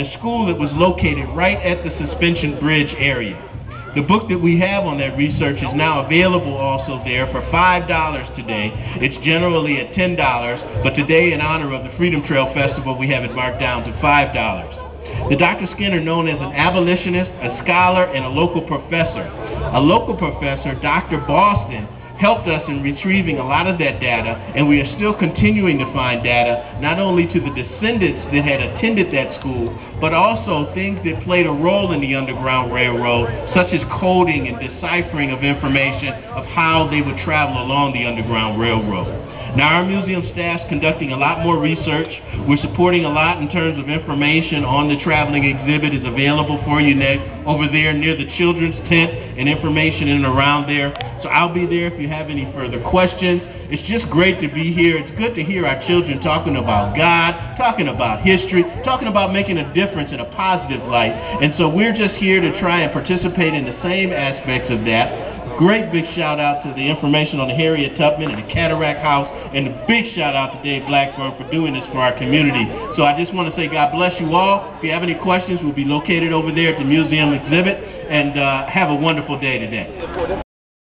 a school that was located right at the suspension bridge area. The book that we have on that research is now available also there for $5 today. It's generally at $10, but today in honor of the Freedom Trail Festival, we have it marked down to $5. The Dr. Skinner, known as an abolitionist, a scholar, and a local professor. A local professor, Dr. Boston, helped us in retrieving a lot of that data, and we are still continuing to find data, not only to the descendants that had attended that school, but also things that played a role in the Underground Railroad, such as coding and deciphering of information of how they would travel along the Underground Railroad. Now, our museum staff's conducting a lot more research. We're supporting a lot in terms of information on the traveling exhibit is available for you next over there near the children's tent and information in and around there. So I'll be there if you have any further questions. It's just great to be here. It's good to hear our children talking about God, talking about history, talking about making a difference in a positive light. And so we're just here to try and participate in the same aspects of that. Great big shout out to the information on the Harriet Tubman and the Cataract House, and a big shout out to Dave Blackburn for doing this for our community. So I just want to say God bless you all. If you have any questions, we'll be located over there at the museum exhibit, and uh, have a wonderful day today.